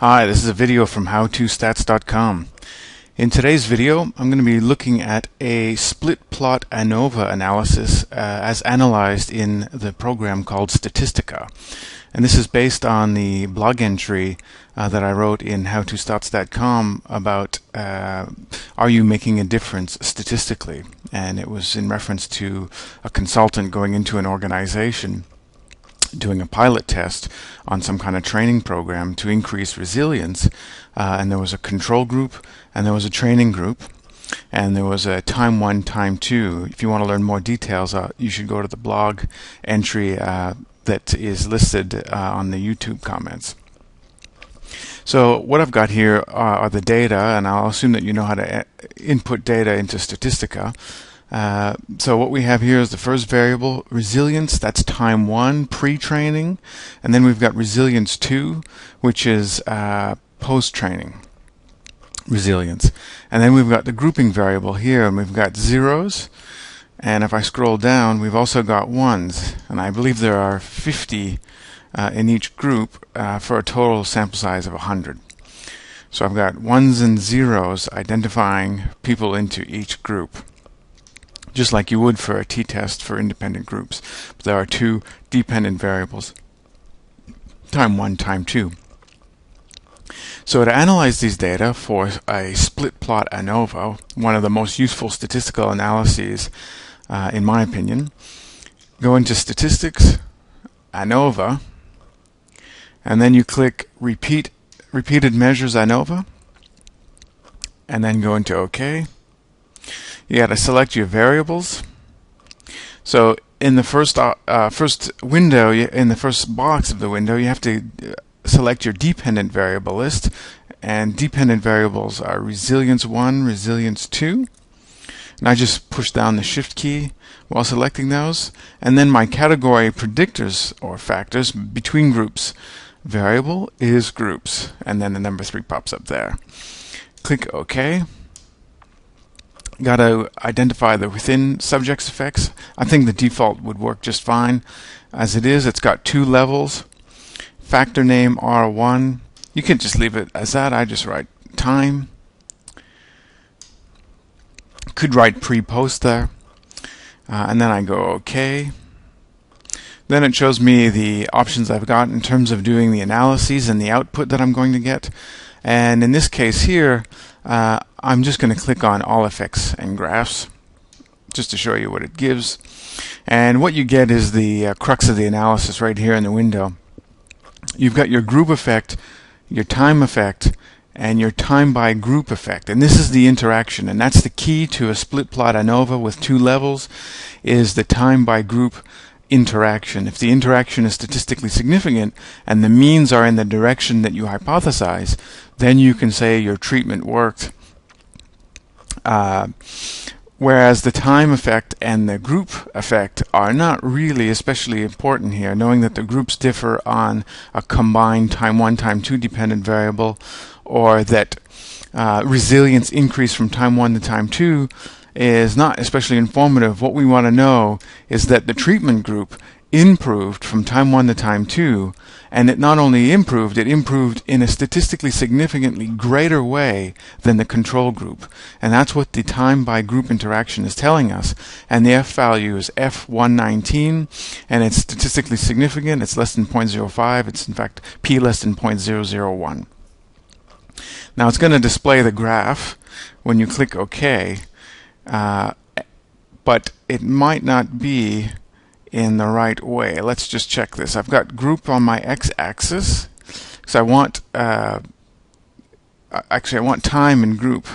Hi, this is a video from how2stats.com. In today's video, I'm going to be looking at a split plot ANOVA analysis uh, as analyzed in the program called Statistica. And this is based on the blog entry uh, that I wrote in how2stats.com about uh, are you making a difference statistically? And it was in reference to a consultant going into an organization doing a pilot test on some kind of training program to increase resilience. Uh, and there was a control group and there was a training group and there was a time one, time two. If you want to learn more details, uh, you should go to the blog entry uh, that is listed uh, on the YouTube comments. So what I've got here are the data, and I'll assume that you know how to uh, input data into Statistica. Uh, so what we have here is the first variable, resilience, that's time one, pre-training. And then we've got resilience two, which is uh, post-training resilience. And then we've got the grouping variable here, and we've got zeros. And if I scroll down, we've also got ones. And I believe there are 50 uh, in each group uh, for a total sample size of 100. So I've got ones and zeros identifying people into each group just like you would for a t-test for independent groups. But there are two dependent variables, time 1, time 2. So to analyze these data for a split plot ANOVA, one of the most useful statistical analyses uh, in my opinion, go into Statistics, ANOVA, and then you click Repeat Repeated Measures ANOVA, and then go into OK you got to select your variables. So in the first uh, uh, first window, in the first box of the window, you have to uh, select your dependent variable list. And dependent variables are resilience 1, resilience 2. And I just push down the shift key while selecting those. And then my category predictors or factors between groups variable is groups. And then the number 3 pops up there. Click OK got to identify the within subjects effects. I think the default would work just fine. As it is, it's got two levels. Factor name R1. You can just leave it as that. I just write time. Could write pre-post there. Uh, and then I go OK. Then it shows me the options I've got in terms of doing the analyses and the output that I'm going to get. And in this case here, uh, I'm just going to click on all effects and graphs just to show you what it gives. And what you get is the uh, crux of the analysis right here in the window. You've got your group effect, your time effect, and your time by group effect. And this is the interaction, and that's the key to a split plot ANOVA with two levels, is the time by group interaction. If the interaction is statistically significant and the means are in the direction that you hypothesize, then you can say your treatment worked. Uh, whereas the time effect and the group effect are not really especially important here, knowing that the groups differ on a combined time 1, time 2 dependent variable, or that uh, resilience increase from time 1 to time 2 is not especially informative. What we want to know is that the treatment group improved from time 1 to time 2, and it not only improved, it improved in a statistically significantly greater way than the control group. And that's what the time by group interaction is telling us. And the F value is F119, and it's statistically significant. It's less than 0.05. It's in fact P less than 0.001. Now it's going to display the graph when you click OK, uh, but it might not be in the right way. Let's just check this. I've got group on my x-axis because I want uh, actually I want time and group.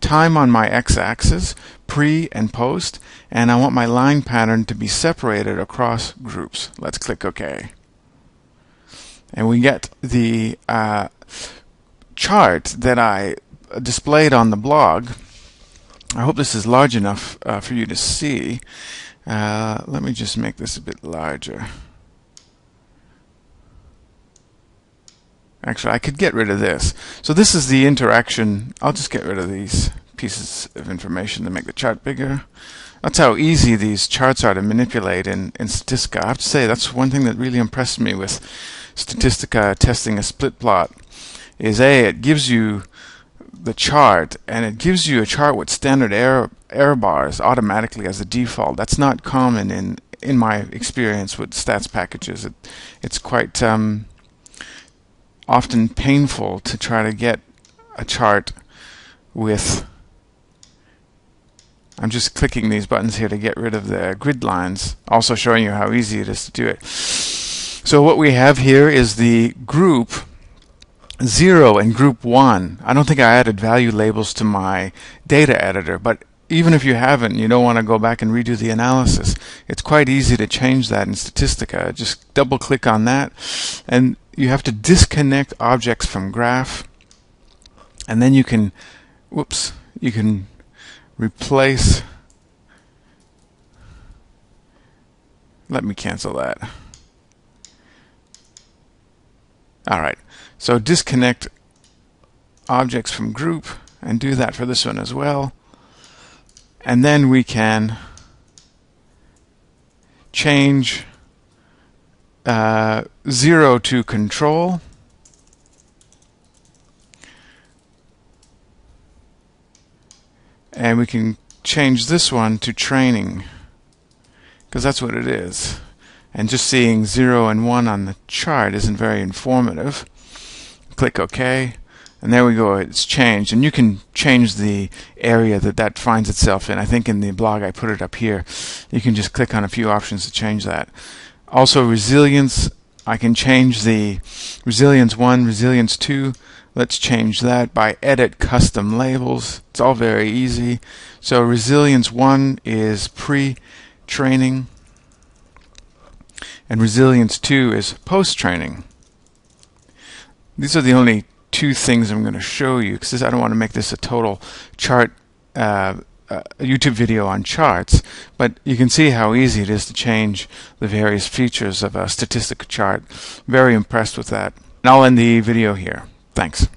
Time on my x-axis, pre and post, and I want my line pattern to be separated across groups. Let's click OK. And we get the uh, chart that I displayed on the blog I hope this is large enough uh, for you to see. Uh, let me just make this a bit larger. Actually, I could get rid of this. So this is the interaction. I'll just get rid of these pieces of information to make the chart bigger. That's how easy these charts are to manipulate in, in Statistica. I have to say, that's one thing that really impressed me with Statistica testing a split plot is A, it gives you the chart and it gives you a chart with standard error error bars automatically as a default. That's not common in in my experience with stats packages. It, it's quite um, often painful to try to get a chart with I'm just clicking these buttons here to get rid of the grid lines, also showing you how easy it is to do it. So what we have here is the group 0 and group 1. I don't think I added value labels to my data editor, but even if you haven't, you don't want to go back and redo the analysis. It's quite easy to change that in Statistica. Just double click on that and you have to disconnect objects from graph and then you can whoops you can replace let me cancel that alright so disconnect objects from group and do that for this one as well. And then we can change uh, 0 to control. And we can change this one to training because that's what it is. And just seeing 0 and 1 on the chart isn't very informative click OK and there we go it's changed. And you can change the area that that finds itself in. I think in the blog I put it up here. You can just click on a few options to change that. Also resilience. I can change the resilience 1 resilience 2 let's change that by edit custom labels. It's all very easy. So resilience 1 is pre-training and resilience 2 is post-training these are the only two things I'm going to show you because I don't want to make this a total chart uh, uh, YouTube video on charts, but you can see how easy it is to change the various features of a statistical chart. Very impressed with that. And I'll end the video here. Thanks.